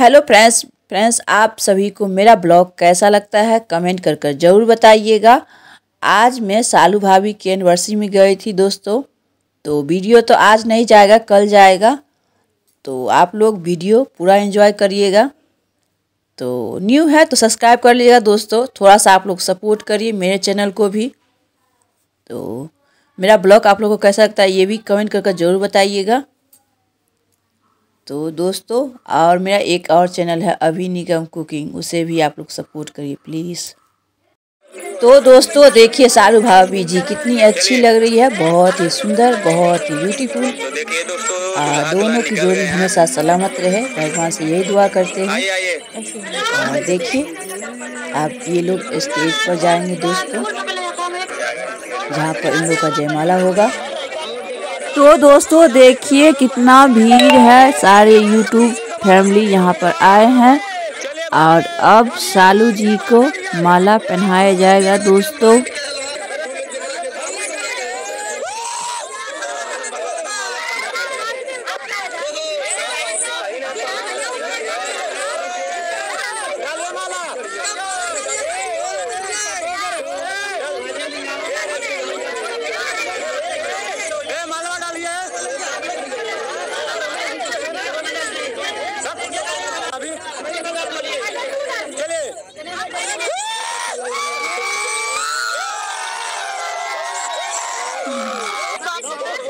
Hello friends friends आप सभी को मेरा ब्लॉग कैसा लगता है? कमेंट कर कर ज़रूर बताइएगा। आज मैं सालू भाभी की एनिवर्सरी में गई थी दोस्तों। तो वीडियो तो आज नहीं जाएगा, कल जाएगा। तो आप लोग वीडियो पूरा एंजॉय करिएगा। तो न्यू है तो सब्सक्राइब कर लीजिएगा दोस्तों। थोड़ा सा आप लोग सपोर्ट करिए मेरे चैनल को भी। तो मेरा ब्लॉग आप लोगों को कैसा लगता है ये भी कमेंट कर कर ज़रूर बताइएगा। तो दोस्तों, और मेरा एक और चैनल है अभी निगम कुकिंग, उसे भी आप लोग सपोर्ट करिए प्लीज़। तो दोस्तों, देखिए सारू भाभी जी, कितनी अच्छी लग रही है, बहुत ही सुंदर, बहुत ही ब्यूटीफुल और दोनों की जोड़ी हमेशा सलामत रहे, भगवान से यही दुआ करते हैं। और देखिए, आप ये लोग स्टेज पर जाएँगे दोस्तों, जहाँ पर इन लोग का जयमाला होगा। तो दोस्तों, देखिए कितना भीड़ है। सारे यूट्यूब फैमिली यहाँ पर आए हैं। और अब सालू जी को माला पहनाया जाएगा, दोस्तों।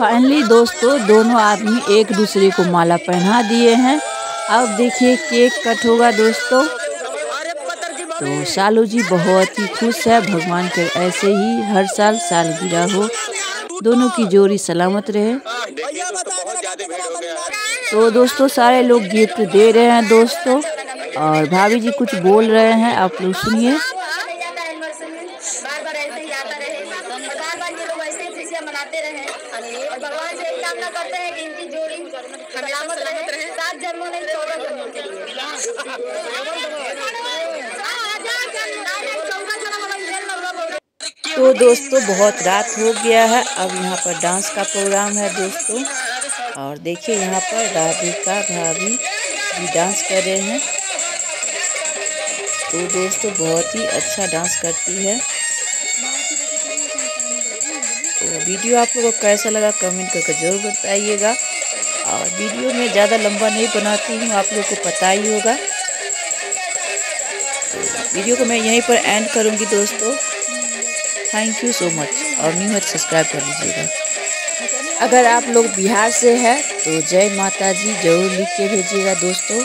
फाइनली दोस्तों, दोनों आदमी एक दूसरे को माला पहना दिए हैं। अब देखिए केक कट होगा दोस्तों। तो सालू जी बहुत ही खुश है, भगवान के ऐसे ही हर साल सालगिरह हो। दोनों की जोड़ी सलामत रहे। तो दोस्तों, सारे लोग गिफ्ट दे रहे हैं दोस्तों। और भाभी जी कुछ बोल रहे हैं, आप लोग सुनिए बार बार ऐसे ही आता रहे और बार बार ये लोग ऐसे ही मनाते रहे। और भगवान से यही कामना करते हैं कि इनकी जोड़ी सलामत रहे। सात जन्मों नहीं, चौदह जन्मों के तो दोस्तों, बहुत रात हो गया है। अब यहाँ पर डांस का प्रोग्राम है दोस्तों। और देखिए यहाँ पर राधिका भाभी भी डांस कर रहे हैं। तो दोस्तों, बहुत ही अच्छा डांस करती है। तो वीडियो आप लोगों को कैसा लगा कमेंट करके ज़रूर बताइएगा। और वीडियो में ज़्यादा लंबा नहीं बनाती हूँ, आप लोग को पता ही होगा। तो वीडियो को मैं यहीं पर एंड करूँगी दोस्तों। थैंक यू सो मच और न्यू है सब्सक्राइब कर लीजिएगा अगर आप लोग बिहार से हैं तो जय माता जी ज़रूर लिख के भेजिएगा दोस्तों।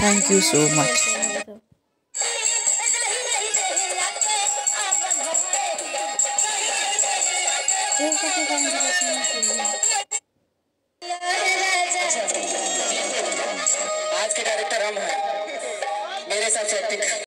थैंक यू सो मच आज के डायरेक्टर हम हैं? मेरे साथ से